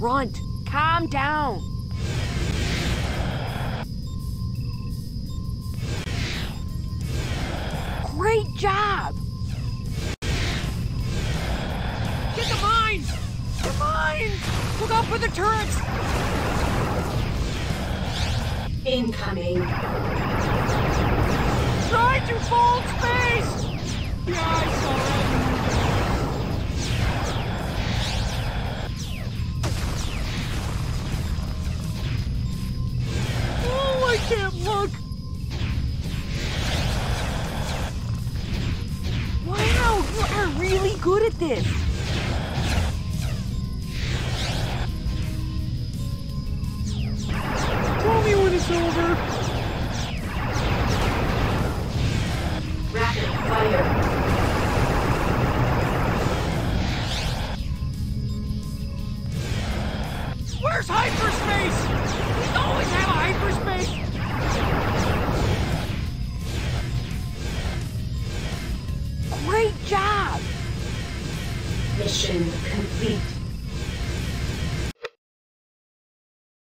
Runt, calm down. Great job! Get the mines! The mines! Look out for the turrets! Incoming. Try to fold space! Yeah, I can't look! Wow, you are really good at this! Tell me when it's over! Rapid fire. Where's hyperspace? We always have a hyperspace! Mission complete.